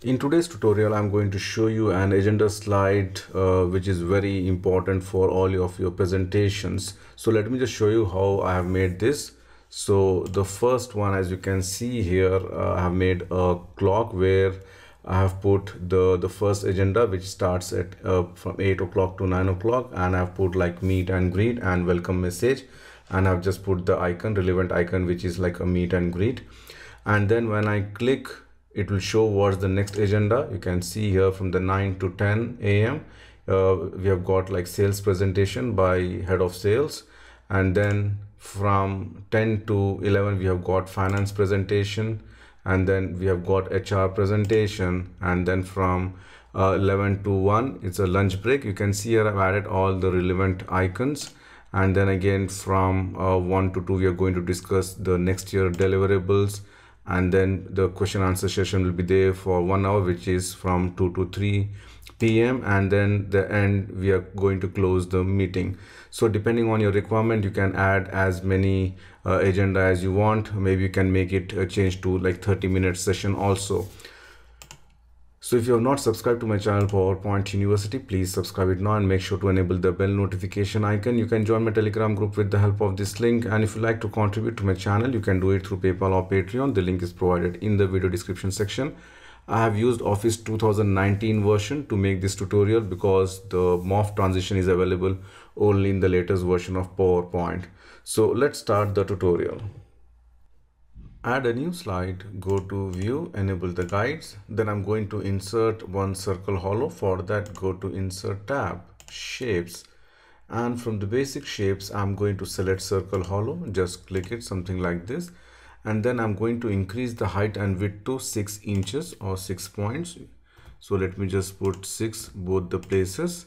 In today's tutorial, I'm going to show you an agenda slide, uh, which is very important for all of your presentations. So let me just show you how I have made this. So the first one, as you can see here, uh, I have made a clock where I have put the, the first agenda, which starts at uh, from 8 o'clock to 9 o'clock. And I've put like meet and greet and welcome message. And I've just put the icon, relevant icon, which is like a meet and greet. And then when I click it will show what's the next agenda. You can see here from the 9 to 10 a.m uh, we have got like sales presentation by head of sales. And then from 10 to 11 we have got finance presentation. And then we have got hr presentation. And then from uh, 11 to 1 it's a lunch break. You can see here i've added all the relevant icons. And then again from uh, 1 to 2 we are going to discuss the next year deliverables and then the question answer session will be there for one hour which is from 2 to 3 p.m and then the end we are going to close the meeting. So depending on your requirement you can add as many uh, agenda as you want. Maybe you can make it a change to like 30 minute session also so if you have not subscribed to my channel PowerPoint University, please subscribe it now and make sure to enable the bell notification icon. You can join my Telegram group with the help of this link. And if you like to contribute to my channel, you can do it through PayPal or Patreon. The link is provided in the video description section. I have used Office 2019 version to make this tutorial because the morph transition is available only in the latest version of PowerPoint. So let's start the tutorial add a new slide go to view enable the guides. Then i'm going to insert one circle hollow for that go to insert tab shapes. And from the basic shapes i'm going to select circle hollow just click it something like this. And then i'm going to increase the height and width to six inches or six points. So let me just put six both the places.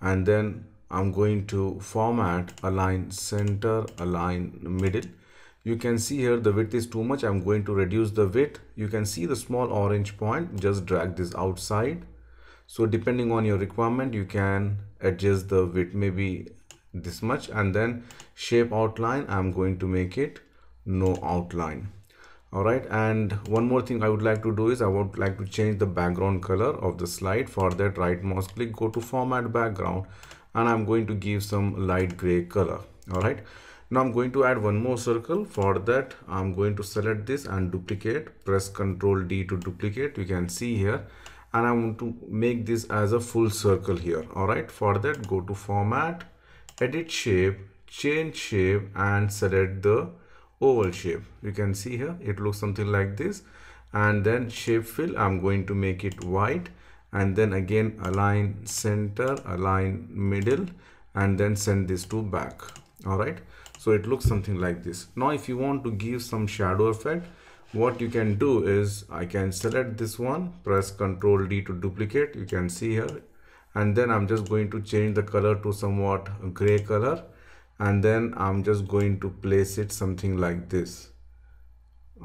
And then i'm going to format align center align middle you can see here the width is too much. I'm going to reduce the width. You can see the small orange point. Just drag this outside. So depending on your requirement you can adjust the width maybe this much and then shape outline. I'm going to make it no outline. All right. And one more thing i would like to do is i would like to change the background color of the slide. For that right mouse click go to format background and i'm going to give some light gray color. All right now i'm going to add one more circle. For that i'm going to select this and duplicate. Press ctrl d to duplicate. You can see here. And i want to make this as a full circle here. All right. For that go to format edit shape change shape and select the oval shape. You can see here it looks something like this. And then shape fill i'm going to make it white. And then again align center align middle and then send this to back. All right so it looks something like this. Now if you want to give some shadow effect what you can do is I can select this one press ctrl D to duplicate. You can see here. And then I'm just going to change the color to somewhat gray color. And then I'm just going to place it something like this.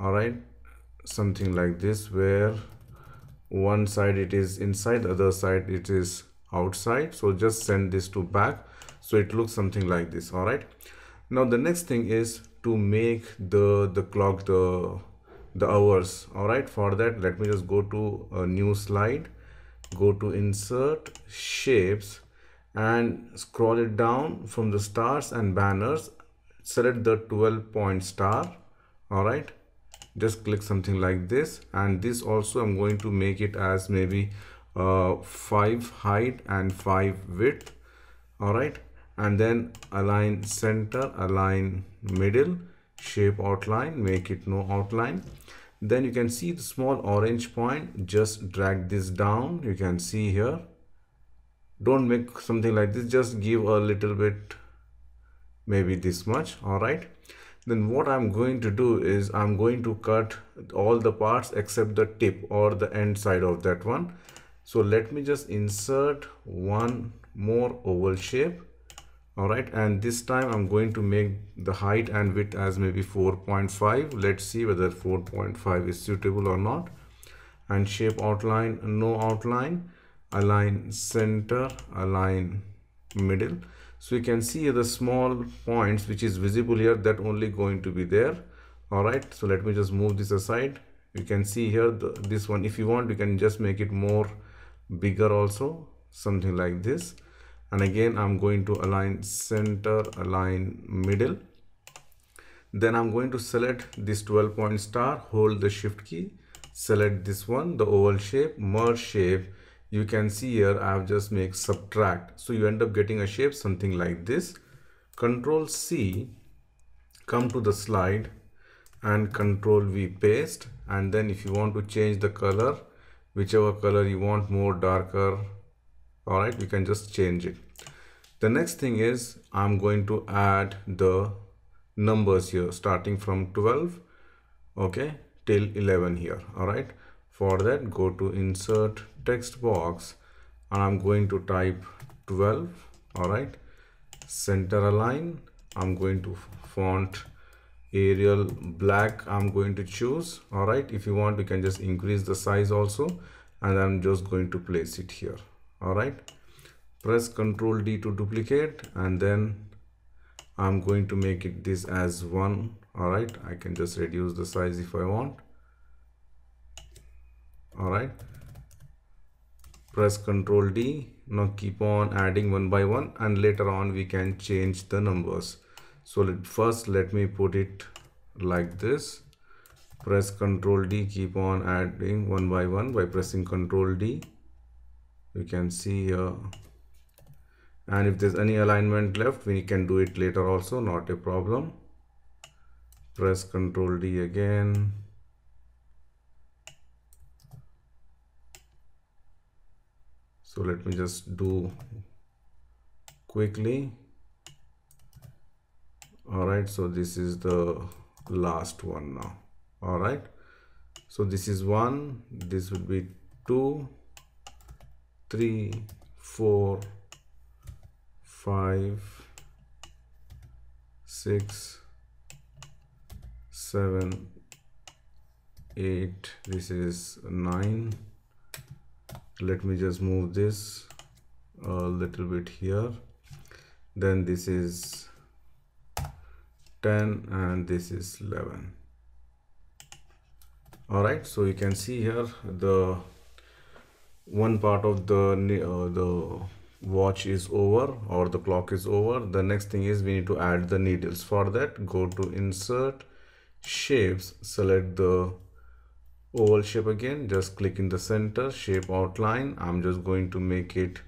All right something like this where one side it is inside the other side it is outside. So just send this to back. So it looks something like this. All right now the next thing is to make the the clock the the hours. All right for that let me just go to a new slide. Go to insert shapes and scroll it down from the stars and banners. Select the 12 point star. All right just click something like this. And this also i'm going to make it as maybe uh, 5 height and 5 width. All right and then align center align middle shape outline make it no outline. Then you can see the small orange point just drag this down. You can see here. Don't make something like this just give a little bit maybe this much all right? Then what i'm going to do is i'm going to cut all the parts except the tip or the end side of that one. So let me just insert one more oval shape all right and this time i'm going to make the height and width as maybe 4.5 let's see whether 4.5 is suitable or not. And shape outline no outline. Align center align middle. So you can see the small points which is visible here that only going to be there. All right so let me just move this aside. You can see here the, this one. If you want you can just make it more bigger also something like this and again I'm going to align center align middle. Then I'm going to select this 12 point star hold the shift key select this one the oval shape merge shape. You can see here I have just make subtract. So you end up getting a shape something like this. Control C come to the slide and control V paste. And then if you want to change the color whichever color you want more darker all right we can just change it. The next thing is I'm going to add the numbers here starting from 12 okay till 11 here. All right for that go to insert text box and i'm going to type 12 all right center align i'm going to font arial black i'm going to choose all right if you want you can just increase the size also and i'm just going to place it here all right press ctrl d to duplicate and then i'm going to make it this as one. All right i can just reduce the size if i want. All right press ctrl d. Now keep on adding one by one and later on we can change the numbers. So let, first let me put it like this. Press ctrl d. Keep on adding one by one by pressing ctrl d you can see here. And if there's any alignment left we can do it later also not a problem. Press ctrl D again. So let me just do quickly. All right so this is the last one now. All right so this is one this would be two three four five six seven eight. This is nine. Let me just move this a little bit here. Then this is 10 and this is 11 all right so you can see here the one part of the uh, the watch is over or the clock is over. The next thing is we need to add the needles. For that go to insert shapes select the oval shape again. Just click in the center shape outline. I'm just going to make it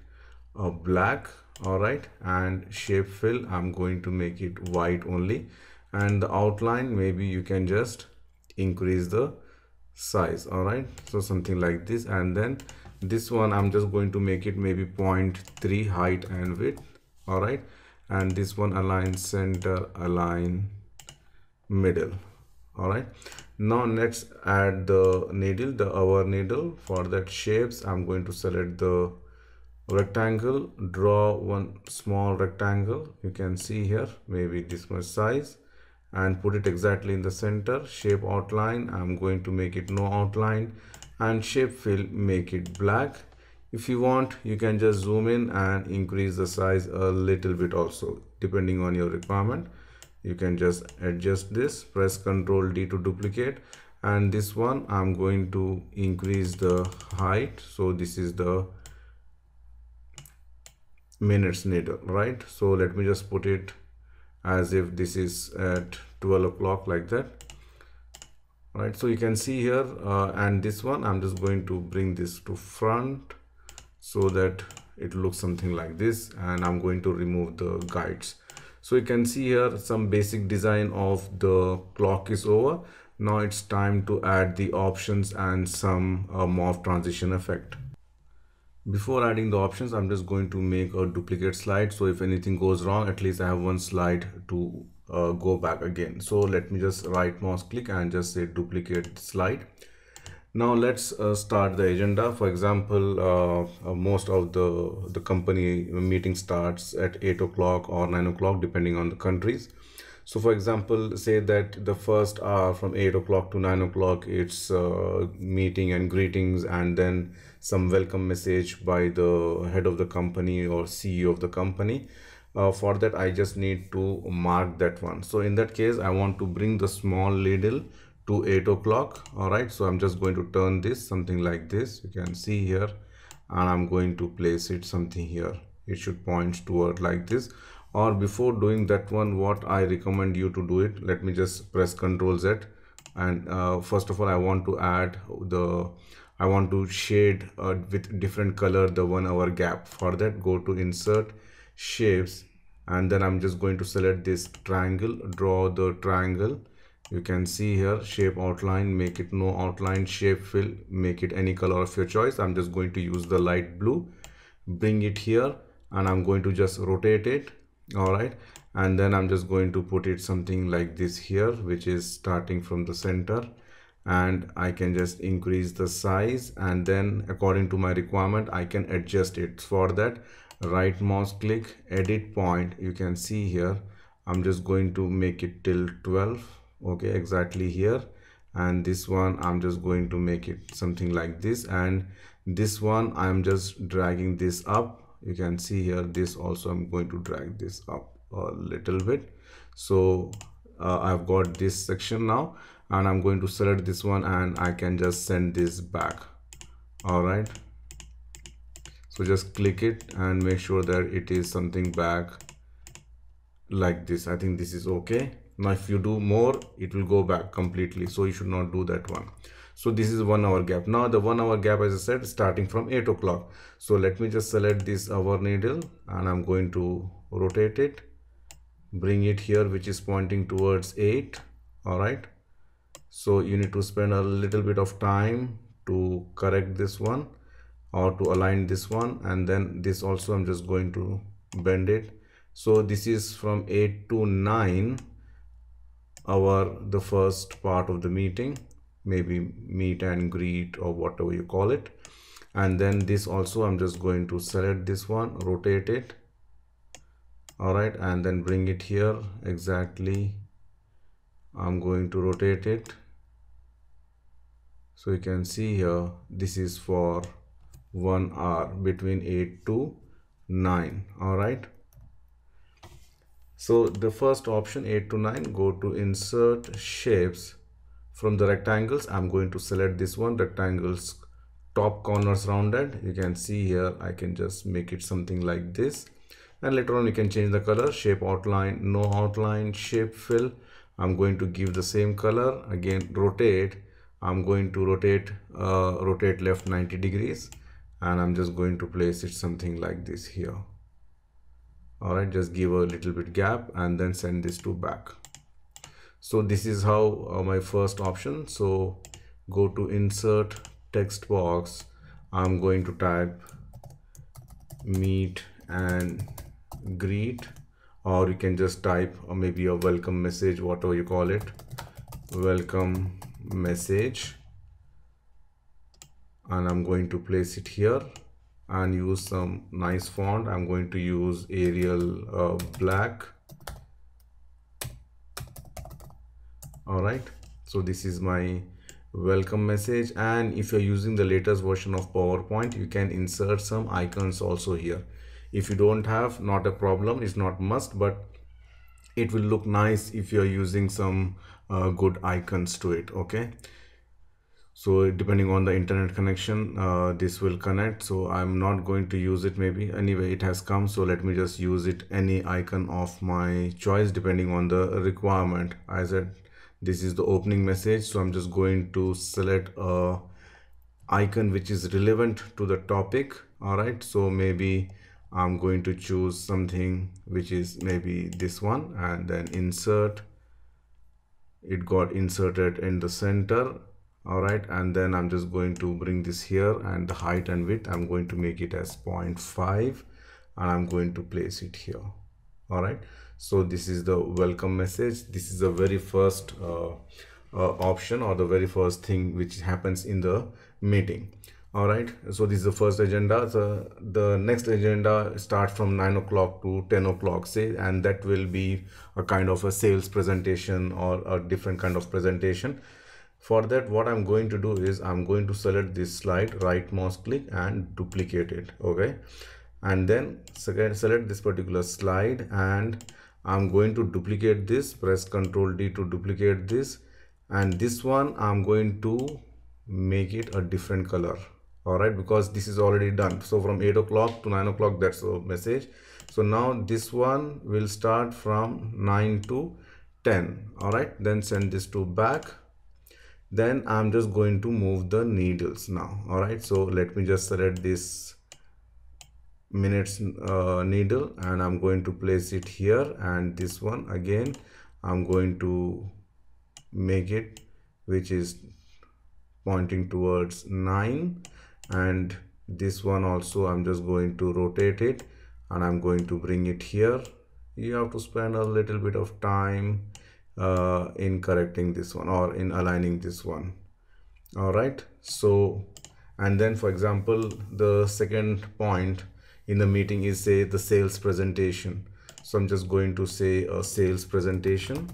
a black. All right. And shape fill. I'm going to make it white only. And the outline maybe you can just increase the size. All right. So something like this. And then this one i'm just going to make it maybe 0.3 height and width all right? And this one align center align middle all right? Now let's add the needle the our needle. For that shapes i'm going to select the rectangle. Draw one small rectangle. You can see here maybe this much size. And put it exactly in the center. Shape outline i'm going to make it no outline and shape fill make it black. If you want you can just zoom in and increase the size a little bit also. Depending on your requirement you can just adjust this. Press ctrl d to duplicate. And this one i'm going to increase the height. So this is the minutes needle right? So let me just put it as if this is at 12 o'clock like that right so you can see here uh, and this one i'm just going to bring this to front so that it looks something like this and i'm going to remove the guides. So you can see here some basic design of the clock is over. Now it's time to add the options and some uh, morph transition effect. Before adding the options i'm just going to make a duplicate slide. So if anything goes wrong at least i have one slide to uh, go back again. So let me just right mouse click and just say duplicate slide. Now let's uh, start the agenda. For example uh, uh, most of the the company meeting starts at 8 o'clock or 9 o'clock depending on the countries. So for example say that the first hour from 8 o'clock to 9 o'clock it's uh, meeting and greetings and then some welcome message by the head of the company or ceo of the company uh, for that i just need to mark that one. So in that case i want to bring the small needle to 8 o'clock. All right. So i'm just going to turn this something like this. You can see here. And i'm going to place it something here. It should point toward like this. Or before doing that one what i recommend you to do it let me just press ctrl z. And uh, first of all i want to add the i want to shade uh, with different color the one hour gap. For that go to insert shapes and then i'm just going to select this triangle draw the triangle. You can see here shape outline make it no outline shape fill make it any color of your choice. I'm just going to use the light blue bring it here and i'm going to just rotate it all right? And then i'm just going to put it something like this here which is starting from the center. And i can just increase the size and then according to my requirement i can adjust it for that right mouse click edit point you can see here. I'm just going to make it till 12 okay exactly here. And this one i'm just going to make it something like this. And this one i'm just dragging this up. You can see here this also i'm going to drag this up a little bit. So uh, i've got this section now and i'm going to select this one and i can just send this back. All right so just click it and make sure that it is something back like this. I think this is okay. Now if you do more it will go back completely. So you should not do that one. So this is one hour gap. Now the one hour gap as i said starting from 8 o'clock. So let me just select this hour needle and i'm going to rotate it. Bring it here which is pointing towards 8 all right. So you need to spend a little bit of time to correct this one or to align this one and then this also i'm just going to bend it. So this is from 8 to 9 our the first part of the meeting maybe meet and greet or whatever you call it. And then this also i'm just going to select this one rotate it. All right and then bring it here exactly. I'm going to rotate it. So you can see here this is for one hour between 8 to 9 all right? So the first option 8 to 9 go to insert shapes from the rectangles. I'm going to select this one rectangles top corners rounded. You can see here i can just make it something like this. And later on you can change the color shape outline no outline shape fill. I'm going to give the same color. Again rotate. I'm going to rotate uh, rotate left 90 degrees and i'm just going to place it something like this here. All right just give a little bit gap and then send this to back. So this is how uh, my first option. So go to insert text box. I'm going to type meet and greet. Or you can just type or maybe a welcome message whatever you call it. Welcome message and i'm going to place it here and use some nice font. I'm going to use arial uh, black. All right. So this is my welcome message. And if you're using the latest version of powerpoint you can insert some icons also here. If you don't have not a problem. It's not must but it will look nice if you're using some uh, good icons to it. Okay so depending on the internet connection uh, this will connect. So i'm not going to use it maybe. Anyway it has come. So let me just use it any icon of my choice depending on the requirement. I said this is the opening message. So i'm just going to select a icon which is relevant to the topic. All right. So maybe i'm going to choose something which is maybe this one and then insert. It got inserted in the center all right and then i'm just going to bring this here and the height and width. I'm going to make it as 0.5 and i'm going to place it here. All right so this is the welcome message. This is the very first uh, uh, option or the very first thing which happens in the meeting. All right so this is the first agenda. So the next agenda start from 9 o'clock to 10 o'clock say and that will be a kind of a sales presentation or a different kind of presentation for that what i'm going to do is i'm going to select this slide right mouse click and duplicate it okay? And then second select this particular slide and i'm going to duplicate this press ctrl d to duplicate this. And this one i'm going to make it a different color all right? Because this is already done. So from 8 o'clock to 9 o'clock that's a message. So now this one will start from 9 to 10 all right? Then send this to back then i'm just going to move the needles now. All right so let me just select this minutes uh, needle and i'm going to place it here. And this one again i'm going to make it which is pointing towards 9 and this one also i'm just going to rotate it and i'm going to bring it here. You have to spend a little bit of time uh, in correcting this one or in aligning this one. All right. So and then for example the second point in the meeting is say the sales presentation. So i'm just going to say a sales presentation.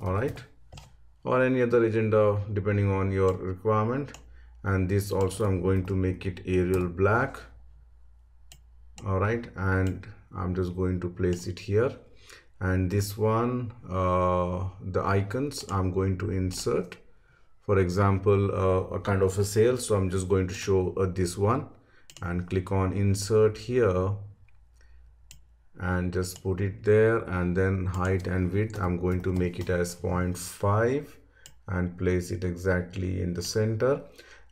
All right. Or any other agenda depending on your requirement. And this also i'm going to make it arial black. All right. And i'm just going to place it here and this one uh, the icons i'm going to insert. For example uh, a kind of a sale. So i'm just going to show uh, this one and click on insert here and just put it there. And then height and width i'm going to make it as 0.5 and place it exactly in the center.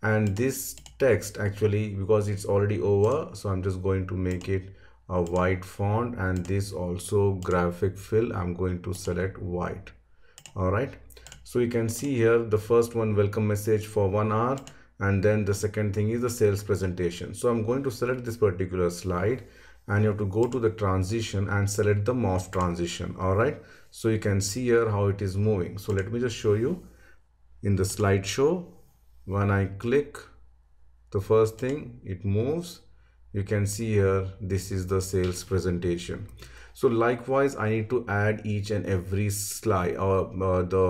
And this text actually because it's already over so i'm just going to make it a white font and this also graphic fill. I'm going to select white. All right. So you can see here the first one welcome message for one hour. And then the second thing is the sales presentation. So i'm going to select this particular slide and you have to go to the transition and select the morph transition. All right. So you can see here how it is moving. So let me just show you in the slideshow. When i click the first thing it moves you can see here this is the sales presentation. So likewise i need to add each and every slide or uh, the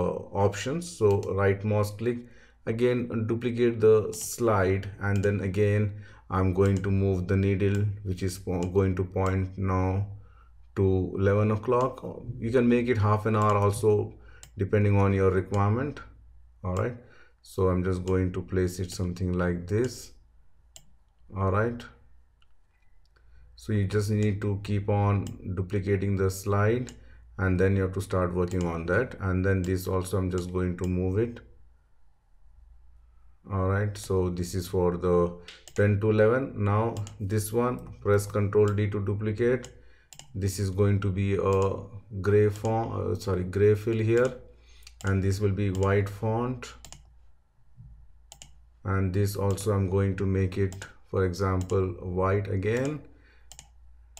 options. So right mouse click again duplicate the slide and then again i'm going to move the needle which is going to point now to 11 o'clock. You can make it half an hour also depending on your requirement. All right. So i'm just going to place it something like this. All right so you just need to keep on duplicating the slide and then you have to start working on that. And then this also i'm just going to move it. All right. So this is for the 10 to 11 now this one press ctrl d to duplicate. This is going to be a gray font uh, sorry gray fill here. And this will be white font. And this also i'm going to make it for example white again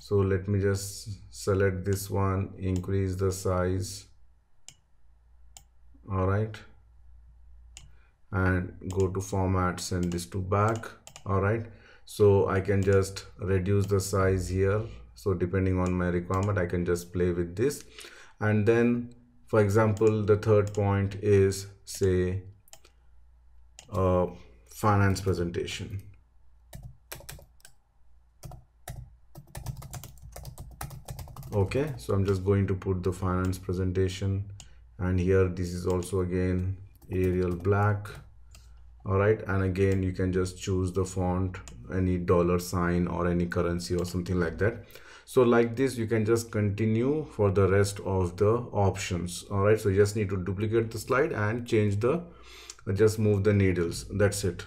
so let me just select this one increase the size. All right and go to format send this to back. All right so i can just reduce the size here. So depending on my requirement i can just play with this. And then for example the third point is say a finance presentation okay so i'm just going to put the finance presentation. And here this is also again arial black. All right and again you can just choose the font any dollar sign or any currency or something like that. So like this you can just continue for the rest of the options. All right so you just need to duplicate the slide and change the just move the needles. That's it